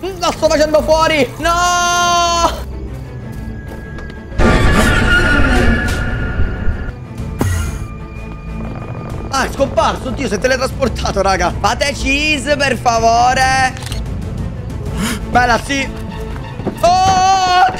Lo sto facendo fuori! No! Ah, è scomparso, oddio, si è teletrasportato, raga Fate cheese, per favore Bella, sì Oh!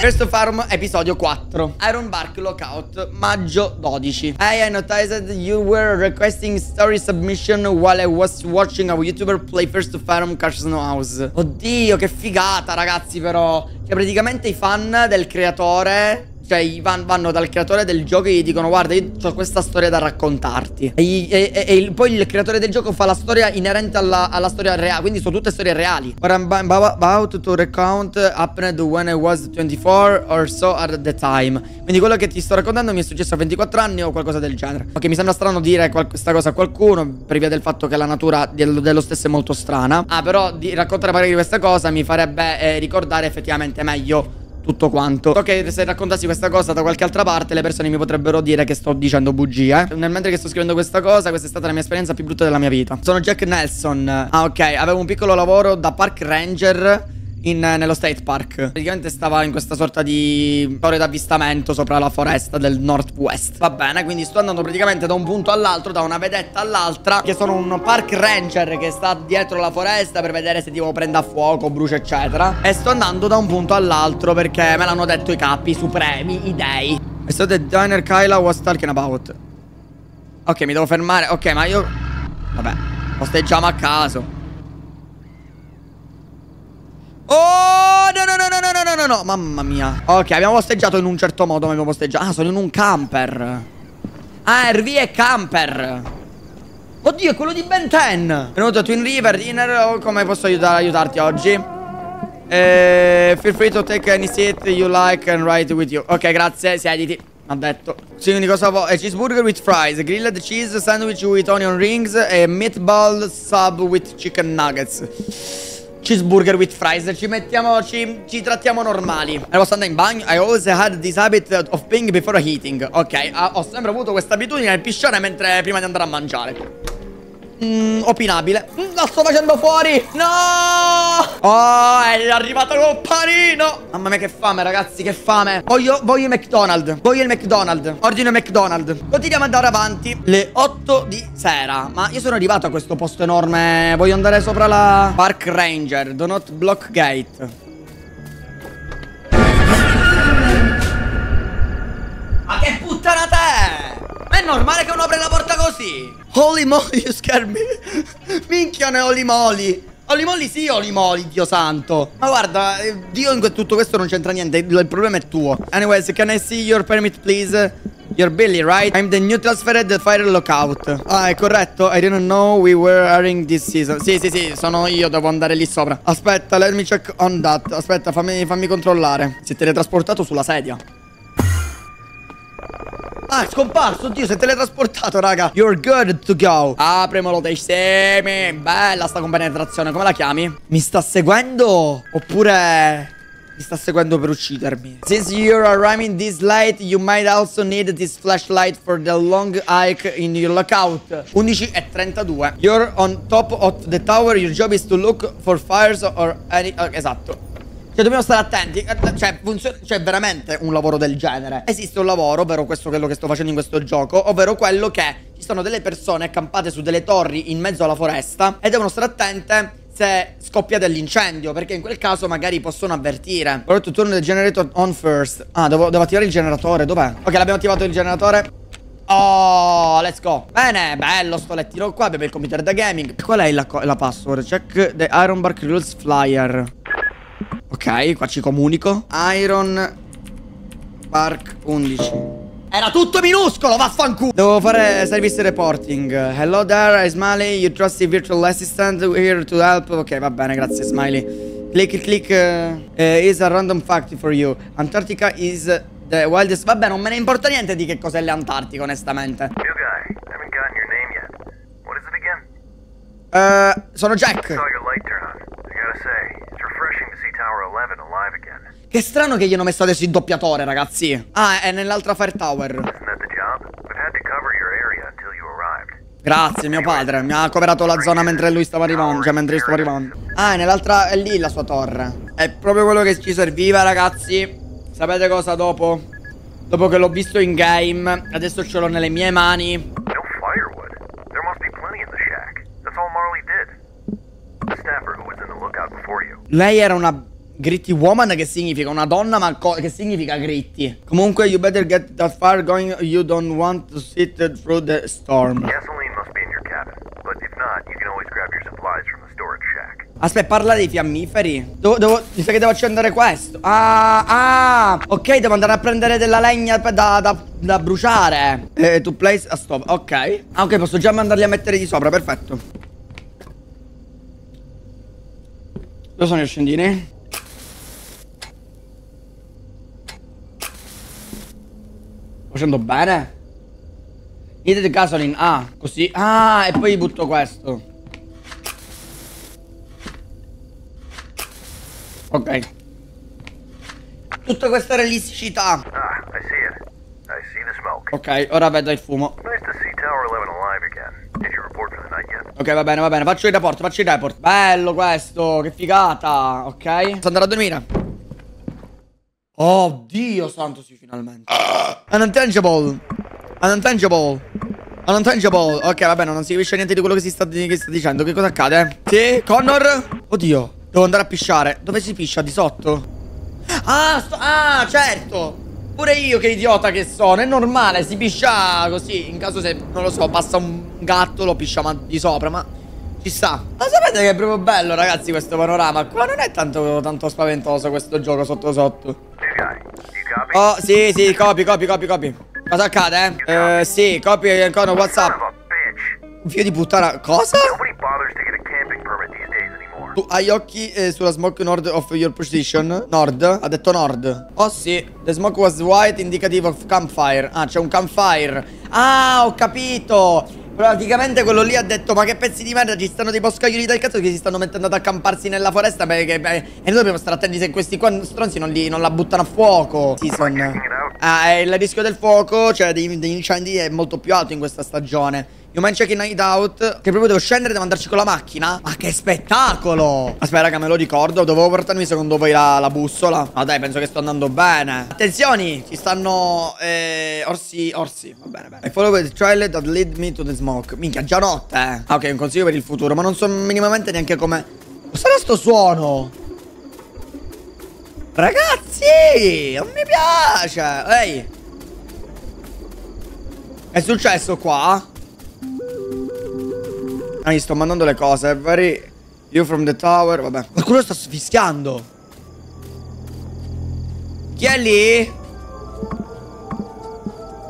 First Farm episodio 4 Iron Bark Lockout Maggio 12 Hey I noticed you were requesting story submission While I was watching a youtuber play First Farm Carson House. Oddio che figata ragazzi però. Cioè praticamente i fan del creatore cioè van, vanno dal creatore del gioco e gli dicono guarda io ho questa storia da raccontarti. E, e, e, e poi il creatore del gioco fa la storia inerente alla, alla storia reale Quindi sono tutte storie reali. What I'm about to recount happened when I was 24 or so at the time. Quindi quello che ti sto raccontando mi è successo a 24 anni o qualcosa del genere. Ok mi sembra strano dire questa cosa a qualcuno Per via del fatto che la natura dello, dello stesso è molto strana. Ah però di raccontare magari questa cosa mi farebbe eh, ricordare effettivamente meglio tutto quanto. So che se raccontassi questa cosa da qualche altra parte le persone mi potrebbero dire che sto dicendo bugie. Nel mentre che sto scrivendo questa cosa, questa è stata la mia esperienza più brutta della mia vita. Sono Jack Nelson. Ah ok, avevo un piccolo lavoro da park ranger in, nello State Park. Praticamente stava in questa sorta di torre d'avvistamento sopra la foresta del Northwest. Va bene, quindi sto andando praticamente da un punto all'altro, da una vedetta all'altra, che sono un park ranger che sta dietro la foresta per vedere se tipo prende a fuoco, brucia, eccetera. E sto andando da un punto all'altro perché me l'hanno detto i capi supremi, i dei. E so the diner Kyla was talking about. Ok, mi devo fermare. Ok, ma io... Vabbè, posteggiamo a caso. Oh, no, no, no, no, no, no, no, no, mamma mia. Ok, abbiamo posteggiato in un certo modo, abbiamo posteggiato. Ah, sono in un camper. Ah, RV è camper. Oddio, è quello di Ben 10. Venuto a Twin River, Dinner, come posso aiutare, aiutarti oggi? Eh, feel free to take any seat you like and write with you. Ok, grazie, siediti. Ha detto. Sì, quindi cosa vuoi? cheeseburger with fries, grilled cheese sandwich with onion rings e meatball sub with chicken nuggets. Cheeseburger with fries. Ci mettiamo Ci, ci trattiamo normali. E posso andare in bagno? I always had this habit of peeing before eating Ok Ho sempre avuto questa abitudine Nel pisciare mentre Prima di andare a mangiare Mm, opinabile. Mm, Lo sto facendo fuori. No! Oh è arrivato col panino Mamma mia che fame ragazzi che fame. Voglio, voglio il McDonald's. Voglio il McDonald's. Ordino il McDonald's Continuiamo ad andare avanti. Le 8 di sera. Ma io sono arrivato a questo posto enorme. Voglio andare sopra la Park Ranger Do not block gate normale che uno apre la porta così Holy moly, you scared me. Holy moly. Holy moly sì, holy moly, Dio santo. Ma guarda, eh, Dio in tutto questo non c'entra niente. Il problema è tuo. Anyways, can I see your permit, please? You're Billy, right? I'm the new transferred fire lockout. Ah, è corretto? I didn't know we were airing this season. Sì, sì, sì, sono io, devo andare lì sopra. Aspetta, let me check on that. Aspetta, fammi, fammi controllare. Si è teletrasportato sulla sedia. Ah, è scomparso, oddio, si è teletrasportato, raga. You're good to go. Apremolo dei semi. Bella sta compenetrazione, come la chiami? Mi sta seguendo? Oppure... Mi sta seguendo per uccidermi? Since you're arriving this light You might also need this flashlight For the long hike in your lookout 11 e 32 You're on top of the tower. Your job is to look for fires or any... Uh, esatto cioè dobbiamo stare attenti. Cioè funziona Cioè veramente un lavoro del genere. Esiste un lavoro Ovvero questo quello che sto facendo in questo gioco Ovvero quello che Ci sono delle persone accampate su delle torri In mezzo alla foresta E devono stare attente se scoppia dell'incendio Perché in quel caso magari possono avvertire. Ora to turn the generator on first. Ah devo, devo attivare il generatore Dov'è? Ok l'abbiamo attivato il generatore. Oh, let's go. Bene, bello sto lettino qua Abbiamo il computer da gaming. Qual è la, la password? Check the Iron Bark Rules Flyer Ok, qua ci comunico. Iron Park 11. Era tutto minuscolo, vaffanculo! Devo fare service reporting. Hello there, Smiley. You trusty virtual assistant here to help. Ok, va bene, grazie, Smiley. Click, click. Uh, is a random fact for you. Antarctica is the wildest. Vabbè, non me ne importa niente di che cos'è l'Antartica, onestamente. New guy. Haven't gotten your name yet. What is it again? Uh, sono Jack. I saw your light turn on. I gotta say, che strano che gli hanno messo adesso il doppiatore, ragazzi. Ah, è nell'altra Fire Tower. Grazie, mio padre. Mi ha coverato la zona mentre lui stava arrivando. Cioè, mentre io stavo arrivando. Ah, nell'altra... è lì la sua torre. È proprio quello che ci serviva, ragazzi. Sapete cosa dopo? Dopo che l'ho visto in game, adesso ce l'ho nelle mie mani. Lei era una gritty woman che significa una donna ma che significa gritty. Comunque you better get that far going you don't want to sit through the storm. Gasoline must be in your cabin, but if not, you can always grab your supplies from the storage shack. Aspetta, parla dei fiammiferi. Devo, devo, mi sa che devo accendere questo. Ah, ah. Ok, devo andare a prendere della legna da, da, da bruciare. Eh, to place a stop. Ok. Ah, ok, posso già mandarli a mettere di sopra. Perfetto. Dove sono gli scendini? Facendo bene? Needed gasoline. Ah, così. Ah, e poi butto questo. Ok. Tutta questa realisticità. Ah, I see it. I see the smoke. Ok, ora vedo il fumo. Nice to see Tower 11 alive again. Did you report for the night yet? Ok, va bene, va bene. Faccio il report, faccio il report. Bello questo, che figata. Ok. Sto andando a dormire. Oh, Dio santo, sì, finalmente. An intangible. An intangible. An intangible. Ok, va bene, non si capisce niente di quello che si sta, che sta dicendo. Che cosa accade? Sì, Connor? Oddio. Devo andare a pisciare. Dove si piscia? Di sotto? Ah, ah, certo. Pure io che idiota che sono. È normale, si piscia così. In caso se, non lo so, passa un gatto, lo piscia ma di sopra, ma... Ci sta. Ma sapete che è proprio bello, ragazzi, questo panorama? Qua non è tanto, tanto spaventoso questo gioco sotto sotto. Oh, sì, sì, copy, copy, copy, copy. Cosa accade? Eh, sì, copy ancora WhatsApp. Figlio di puttana. Cosa? Tu hai occhi eh, sulla smoke nord of your position? Nord? Ha detto nord. Oh sì. The smoke was white indicative of campfire. Ah, c'è un campfire. Ah, ho capito. Praticamente quello lì ha detto Ma che pezzi di merda ci stanno dei boscaioli del cazzo Che si stanno mettendo ad accamparsi nella foresta perché, beh, E noi dobbiamo stare attenti se questi qua stronzi non, li, non la buttano a fuoco. Season Ah, e il rischio del fuoco Cioè degli, degli incendi è molto più alto in questa stagione io man check night out Che proprio devo scendere devo andarci con la macchina. Ma che spettacolo! Aspetta raga me lo ricordo. Dovevo portarmi secondo voi la, la bussola? Ma dai penso che sto andando bene. Attenzioni Ci stanno eh, Orsi Orsi. Va bene bene. I follow the trail that lead me to the smoke. Minchia già notte eh. Ah, Ok un consiglio per il futuro Ma non so minimamente neanche come. Cos'era sto suono? Ragazzi Non mi piace. Ehi. È successo qua? Ah, gli sto mandando le cose. Very. You from the tower. Vabbè. Qualcuno sta fischiando. Chi è lì?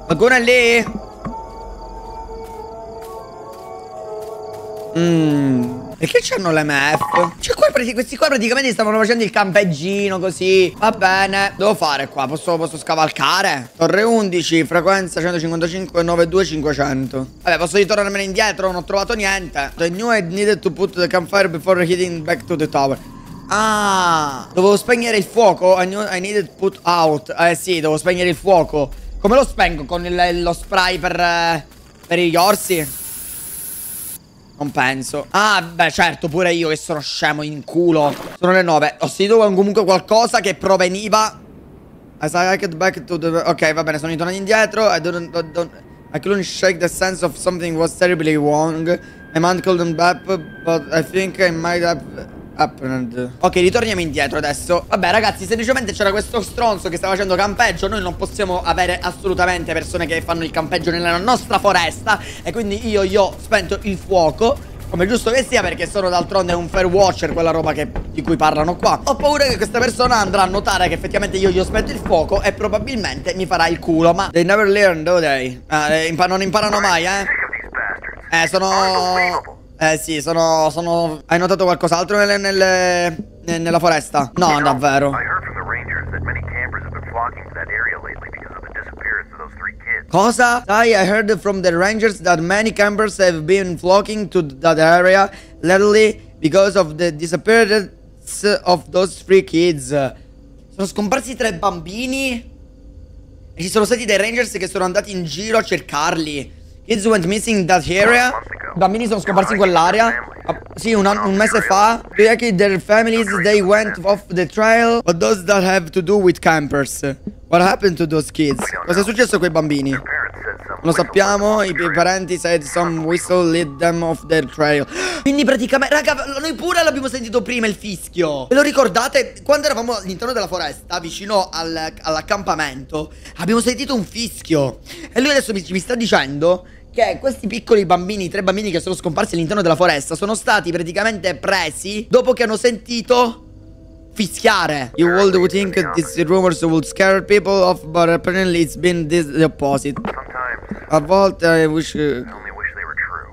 Qualcuno è lì? Mmm. Perché c'hanno l'MF? Cioè qua questi qua praticamente stavano facendo il campeggino così Va bene Devo fare qua Posso, posso scavalcare? Torre 11 Frequenza 155 92 500 Vabbè posso ritornarmene indietro Non ho trovato niente The new I needed to put the campfire Before heading back to the tower Ah Dovevo spegnere il fuoco I, knew I needed put out Eh sì Devo spegnere il fuoco Come lo spengo? Con il, lo spray per, eh, per gli orsi? Non penso. Ah beh certo pure io che sono scemo in culo. Sono le 9 Ho sentito comunque qualcosa che proveniva. Back to the Ok va bene sono ritornato indietro. I don't, don't, don't I couldn't shake the sense of something was terribly wrong. My mind couldn't back But I think I might have happened Ok ritorniamo indietro adesso Vabbè ragazzi semplicemente c'era questo stronzo che stava facendo campeggio Noi non possiamo avere assolutamente persone che fanno il campeggio nella nostra foresta E quindi io gli ho spento il fuoco come giusto che sia perché sono d'altronde un fair watcher Quella roba che, di cui parlano qua Ho paura che questa persona andrà a notare che effettivamente io gli ho spento il fuoco E probabilmente mi farà il culo Ma they never learn do they? Ah, eh, impa non imparano mai eh. Eh sono. Eh sì sono, sono... Hai notato qualcos'altro nelle, nelle, ne- nella foresta? No davvero. Cosa? Sai, I heard from the rangers that many campers have been flocking to that area lately because of the disappearance of those three kids. Sono scomparsi tre bambini e ci sono stati dei rangers che sono andati in giro a cercarli. Kids went missing in that area. I bambini sono scomparsi in quell'area. Ah, sì, un, un mese fa. Like their families, they went off the trail. What does that have to do with campers? What happened to those kids? Cosa è successo a quei bambini? Lo sappiamo, i i parenti said some whistle lead them off their trail. Quindi praticamente, raga, noi pure l'abbiamo sentito prima il fischio. Ve lo ricordate? Quando eravamo all'interno della foresta, vicino al- all'accampamento, abbiamo sentito un fischio. E lui adesso mi, mi sta dicendo che questi piccoli bambini, tre bambini che sono scomparsi all'interno della foresta, sono stati praticamente presi dopo che hanno sentito fischiare. You would think these rumors would scare people off, but apparently it's been this, the opposite. A volte I wish. uh.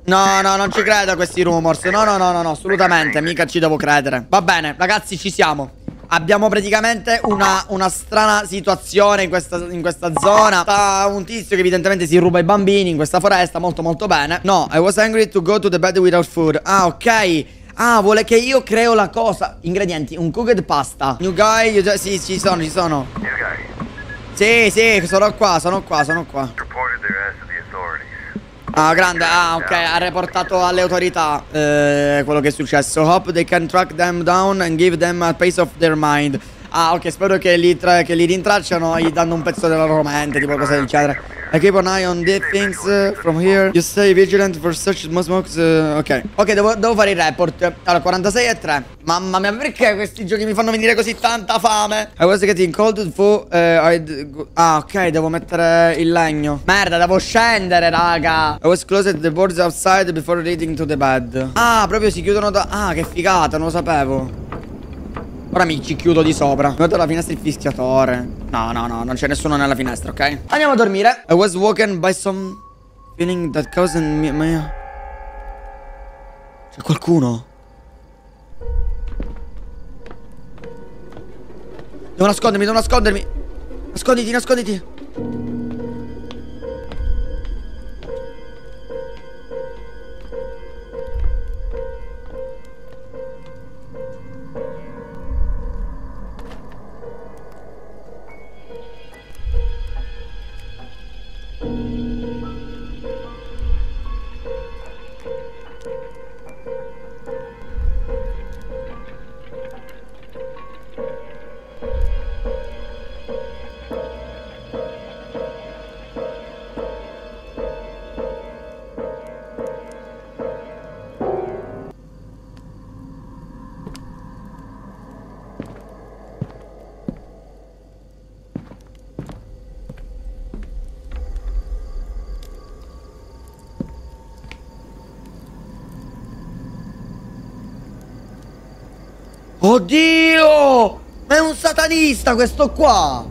No, no, non ci credo a questi rumors. No, no, no, no, no, assolutamente. Mica ci devo credere. Va bene, ragazzi, ci siamo. Abbiamo praticamente una, una strana situazione in questa, in questa zona. Sta un tizio che evidentemente si ruba i bambini in questa foresta. Molto, molto bene. No, I was angry to go to the bed without food. Ah, ok. Ah, vuole che io creo la cosa. Ingredienti: un cooked pasta. New guy, you just- sì, ci sono, ci sono. New guy Sì, sì, sono qua, sono qua, sono qua. reported their ass to the authorities. Ah, grande, ah, ok, ha reportato alle autorità eh, quello che è successo. Hope they can track them down and give them a piece of their mind. Ah, ok, spero che li, tra- che li rintracciano gli danno un pezzo della loro mente, tipo cosa del genere. I keep an eye on the things uh, from here. You stay vigilant for such smokes. uh, ok, ok, devo, devo fare il report. Allora, 46 e 3. Mamma mia, perché questi giochi mi fanno venire così tanta fame? I was getting cold for. uh, ah, ok, devo mettere il legno. Merda, devo scendere, raga. I was closed the boards outside before reading to the bed. Ah, proprio si chiudono da. Ah, che figata, non lo sapevo. Ora mi ci chiudo di sopra. Guarda la finestra il fischiatore. No, no, no, non c'è nessuno nella finestra, ok? Andiamo a dormire. I was woken by some feeling that caused me. my- C'è qualcuno? Devo nascondermi, devo nascondermi. Nasconditi, nasconditi. Oddio! Ma è un satanista questo qua!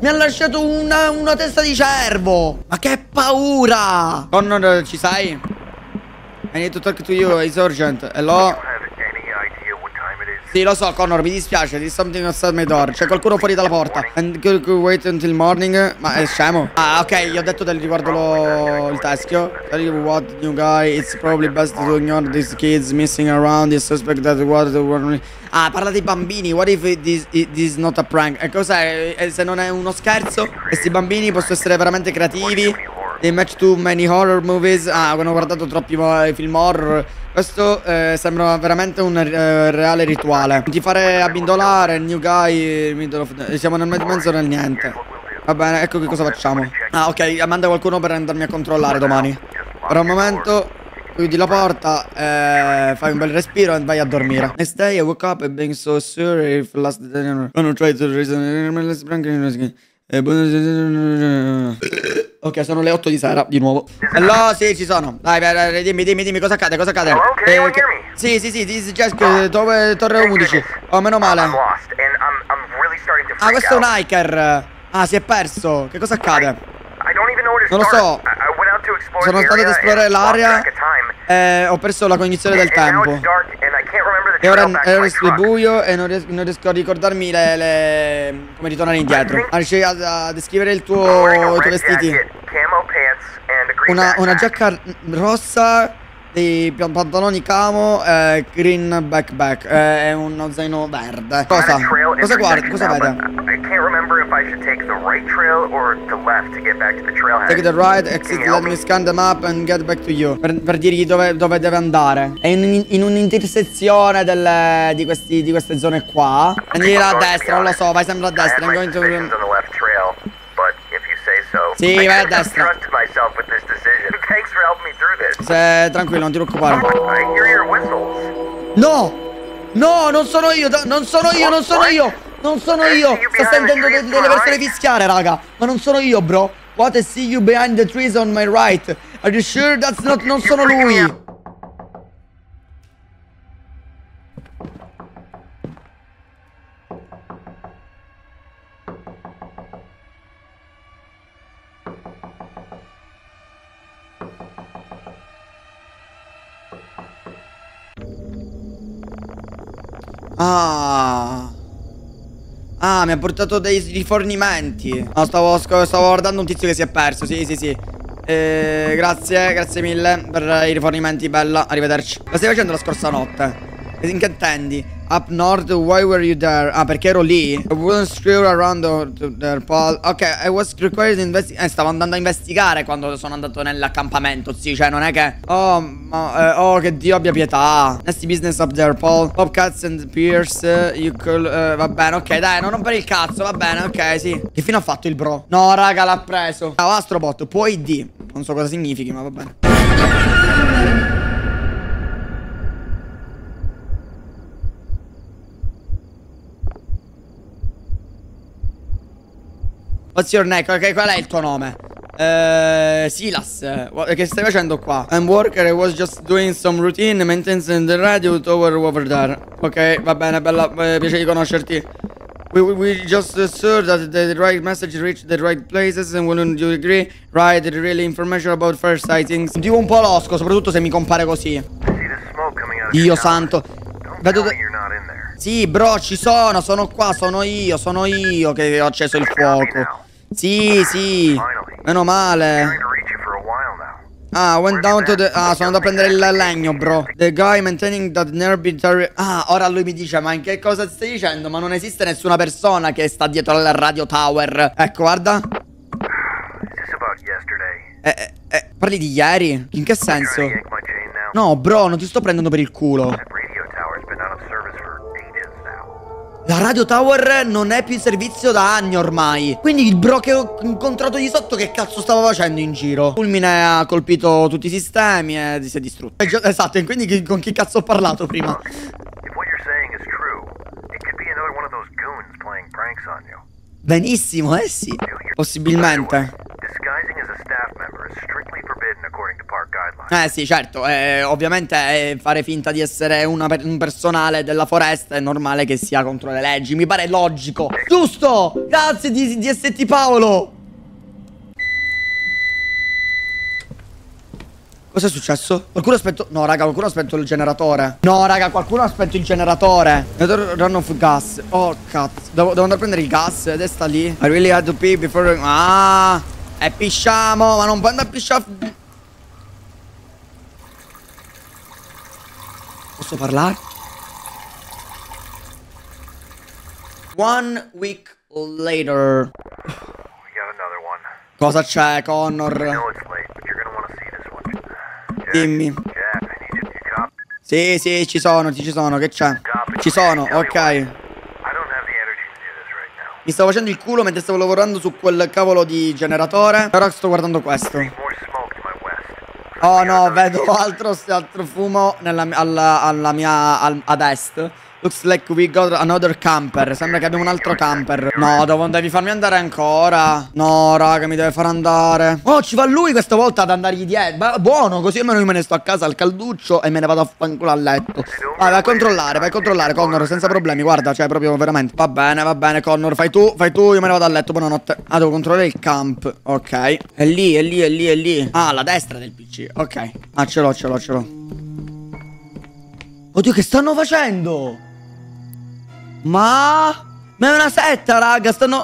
Mi ha lasciato una, una testa di cervo! Ma che paura! Connor, ci sei? I need to talk to you, it's urgent. Hello? You have any idea what time it is? Sì, lo so, Connor, mi dispiace. There's something outside my door. C'è qualcuno fuori dalla porta. And could wait until morning. Ma è scemo. Ah, ok, gli ho detto del riguardo lo, il teschio. Tell you what, new guy, it's probably best to ignore these kids missing around. The suspect that what Ah, parla dei bambini. What if it is, not a prank? E cos'è? Se non è uno scherzo? Questi bambini possono essere veramente creativi. They match too many horror movies. Ah, hanno guardato troppi mo- film horror. Questo eh, sembra veramente un eh, reale rituale. Ti fare abbindolare, new guy. middle of- eh, Siamo nel me- mezzo del niente. Va bene, ecco che cosa facciamo. Ah, ok, manda qualcuno per andarmi a controllare domani. Per un momento, chiudi la porta, eh, fai un bel respiro e vai a dormire. Next day I woke up and being so sure if last day I'm try to reason let's eh, Ok, sono le 8 di sera, di nuovo. Hello, sì, ci sono. Dai, vai, vai, dimmi, dimmi, dimmi, cosa accade, cosa accade? Hello, can che- me? Sì, sì, sì, this is Jack, eh, Torre, Torre Thank 11. goodness. Oh, meno male. I'm lost, and I'm, I'm really Ah, questo è un hiker. Ah, si è perso. Che cosa accade? Non lo so. Sono stato ad esplorare l'area. Eh, ho perso la cognizione del tempo. E ora è buio e non riesco, non riesco a ricordarmi le, le- come ritornare indietro. Ah, riesci a, a descrivere il tuo, i tuoi vestiti? Una, una giacca rossa, pan- pantaloni camo, eh, green backpack eh, e uno zaino verde. Cosa? Cosa intersecting Cosa vede? take the right trail or the left to get back to the trailhead. Take the right, Can exit, let me scan the map and get back to you. Per, per dirgli dove, dove deve andare. È in, in un'intersezione di, questi- di queste zone qua. Là a destra, non lo so, vai sempre a destra. I'm going to... Sì, vai a destra. trusted myself with this decision. Thanks for helping me through this. Se, tranquillo, non ti preoccupare. No! No, non sono io, non sono io, non sono io! Non sono io! Sto sentendo de- delle persone fischiare, raga! Ma non sono io, bro! What I see you behind the trees on my right! Are you sure that's not... non sono lui! Mi ha portato dei rifornimenti. No, stavo, stavo guardando un tizio che si è perso. Sì, sì, sì. Eh, grazie, grazie mille per i rifornimenti, bella. Arrivederci. Lo stai facendo la scorsa notte? In che intendi? Up north, why were you there? Ah, perché ero lì. I wouldn't screw around the- Paul. Ok, I was required to investigate. Eh, stavo andando a investigare quando sono andato nell'accampamento, sì. Cioè, non è che. Oh, ma. eh, oh, che Dio abbia pietà. Nasty business up there, Paul. Popcats and Pierce. eh, you call. eh, va bene, ok, dai, non rompere il cazzo, va bene, ok, sì. Che fine ha fatto il bro? No, raga, l'ha preso. Ciao, Astrobot, puoi D. Non so cosa significhi, ma va bene. What's your name? Ok, qual è il tuo nome? Eh, Silas, What- che stai facendo qua? I'm worker, I was just doing some routine maintenance in the radio tower over there. Ok, va bene, bella, eh, piacere di conoscerti. We, we, we just assured that the right message reached the right places and wouldn't you agree? Right, really information about first sightings. Dico un po' losco, soprattutto se mi compare così. The Dio santo. Vedo. Sì, bro, ci sono, sono qua, sono io, sono io che ho acceso il fuoco. Sì, sì. Meno male. Ah, went down to the... Ah, sono andato a prendere il legno, bro. The guy maintaining that nearby... Ah, ora lui mi dice, ma in che cosa stai dicendo? Ma non esiste nessuna persona che sta dietro al radio tower. Ecco, guarda. Eh, eh, eh, parli di ieri? In che senso? No, bro, non ti sto prendendo per il culo. That radio tower's been out of service for ages now. La radio tower non è più in servizio da anni ormai. Quindi il bro che ho incontrato di sotto che cazzo stava facendo in giro? Fulmine ha colpito tutti i sistemi e si è distrutto. Eh, Esatto, e quindi con chi cazzo ho parlato prima? Benissimo, eh sì. Possibilmente. Eh sì, certo, eh, ovviamente eh, fare finta di essere per- un personale della foresta è normale che sia contro le leggi, mi pare logico. Giusto! Grazie di, di Paolo! Cos'è successo? Qualcuno ha spento... No, raga, qualcuno ha spento il generatore. No, raga, qualcuno ha spento il generatore. Run of gas. Oh, cazzo. Devo, devo andare a prendere il gas ed è sta lì. I really had to pee before... Ah! E pisciamo, ma non puoi andare a pisciare... Posso parlare? One week later. Cosa c'è, Connor? Dimmi. Sì, sì, ci sono, ci sono, che c'è? Ci sono, ok. what. I don't have the energy to do this right now. Mi stavo facendo il culo mentre stavo lavorando su quel cavolo di generatore. Ora sto guardando questo. Oh no, vedo altro, altro fumo nella, alla, alla mia, al- ad est. Looks like we got another camper. Sembra che abbiamo un altro camper. No, devo, devi farmi andare ancora. No, raga, mi deve far andare. Oh, ci va lui questa volta ad andargli dietro. Ma buono, così almeno io me ne sto a casa al calduccio e me ne vado a fanculo a letto. Vai, vai a controllare, vai a controllare, Connor, senza problemi. Guarda, cioè, proprio veramente. Va bene, va bene, Connor. Fai tu, fai tu, io me ne vado a letto. Buonanotte. Ah, devo controllare il camp. Ok. È lì, è lì, è lì, è lì. Ah, alla destra del PC. Ok. Ah, ce l'ho, ce l'ho, ce l'ho. Oddio, che stanno facendo? Ma... Ma è una setta, raga, stanno...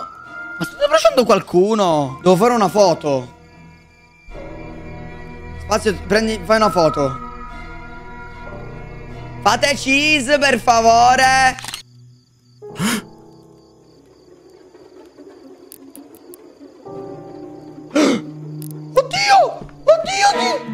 Ma stanno facendo qualcuno? Devo fare una foto. Spazio, prendi, fai una foto. Fate cheese, per favore. Oddio! Oddio, oddio!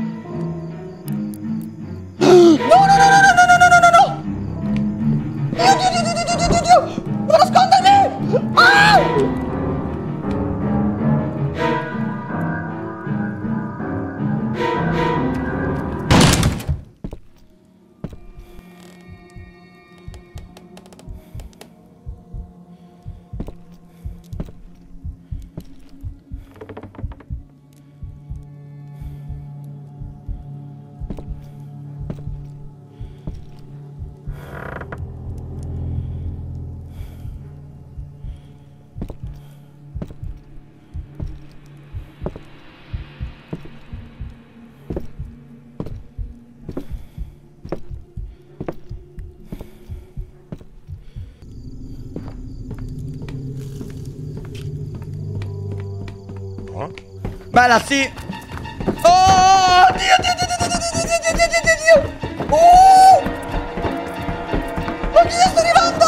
Bella, sì. Oh, Dio, Dio, Dio, Dio, Dio, Dio, Dio, Dio, Dio. Oh! Oddio, sto arrivando!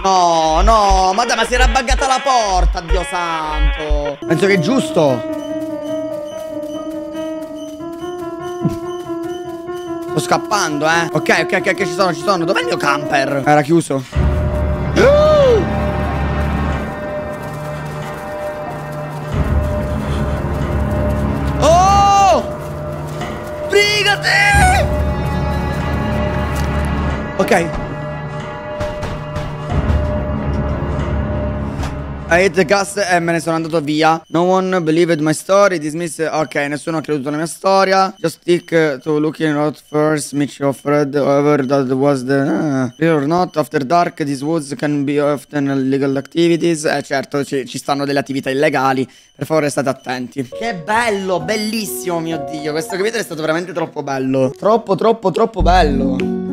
No, no, ma dai, ma si era buggata la porta, Dio santo. Penso che è giusto. Sto scappando, eh. Ok, ok, ok, ci sono, ci sono. Dov'è il mio camper? Era chiuso. Uh! Oh! Brigati! Ok. I hit the gas e me ne sono andato via. No one believed my story. Dismiss. Ok, nessuno ha creduto alla mia storia. Just stick to looking out first. Mitch offered. However, that was the. Uh, or not. After dark, these woods can be often illegal activities. Eh, certo, ci, ci stanno delle attività illegali. Per favore, state attenti. Che bello, bellissimo, mio dio. Questo capitolo è stato veramente troppo bello. Troppo, troppo, troppo bello.